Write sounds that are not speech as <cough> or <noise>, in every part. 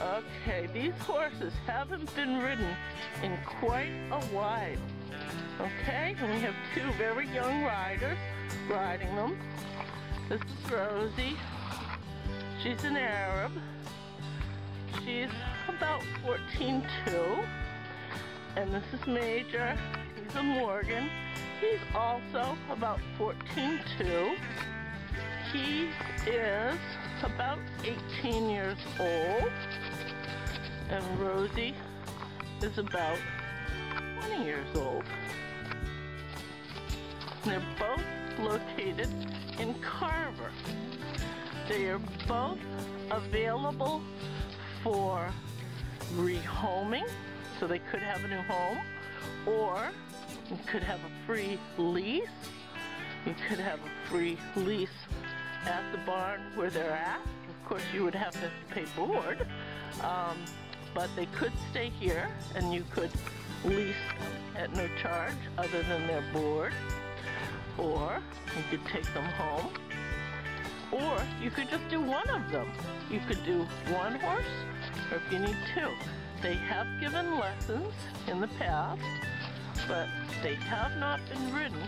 Okay, these horses haven't been ridden in quite a while. Okay, and we have two very young riders riding them. This is Rosie. She's an Arab. She's about 14 too. And this is Major. He's a Morgan. He's also about 14 too. He is about 18 years old. And Rosie is about 20 years old. They're both located in Carver. They are both available for rehoming, so they could have a new home, or you could have a free lease. You could have a free lease at the barn where they're at. Of course, you would have to pay board, um, but they could stay here and you could lease at no charge other than their board, or you could take them home, or you could just do one of them. You could do one horse, or if you need two. They have given lessons in the past, but they have not been ridden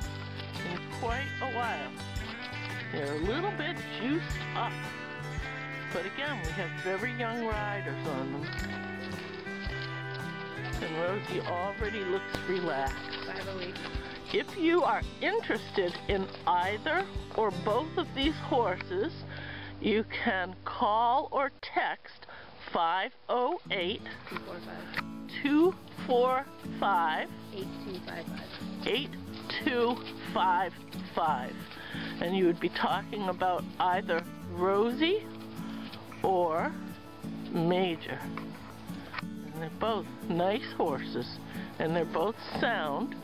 in quite a while. They're a little bit juiced up. But again, we have very young riders on them. And Rosie already looks relaxed. Week. If you are interested in either or both of these horses, you can call or text 508 Two four five. 245 Eight two five five. 8255. And you would be talking about either Rosie or Major. And they're both nice horses, and they're both sound,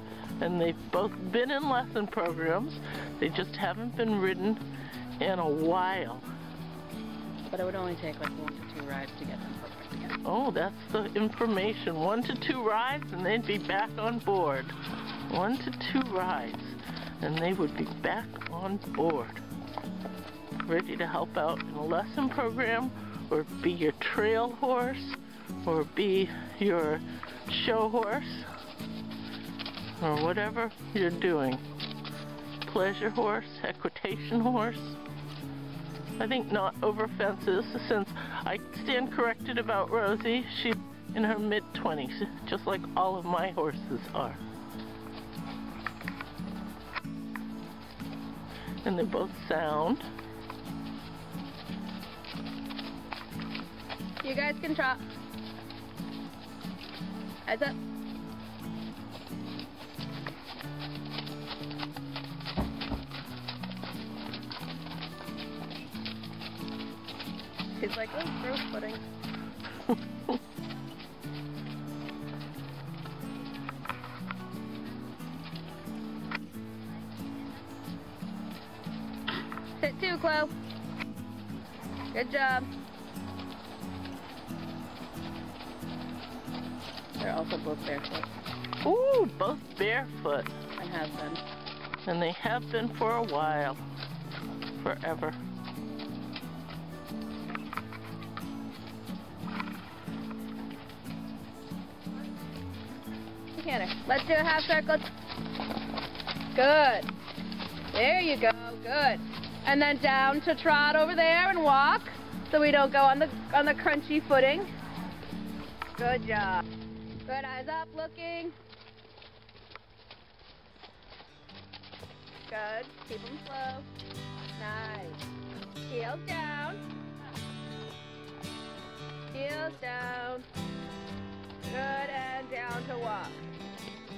and they've both been in lesson programs. They just haven't been ridden in a while. But it would only take like one to two rides to get them perfect again. Oh, that's the information. One to two rides, and they'd be back on board. One to two rides, and they would be back on board. Ready to help out in a lesson program, or be your trail horse, or be your show horse, or whatever you're doing. Pleasure horse, equitation horse. I think not over fences, since I stand corrected about Rosie. She's in her mid 20s, just like all of my horses are. And they're both sound. You guys can trot. Heads up. He's like, oh, gross pudding. <laughs> Too, Chloe. Good job. They're also both barefoot. Ooh, both barefoot. I have been. And they have been for a while. Forever. Together. Let's do a half circle. Good. There you go. Good. And then down to trot over there and walk so we don't go on the on the crunchy footing. Good job. Good eyes up looking. Good. Keep them slow. Nice. Heels down. Heels down. Good and down to walk.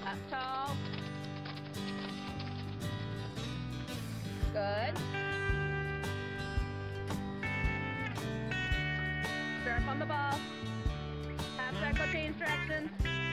Up tall. Good. On the ball. Half circle change directions.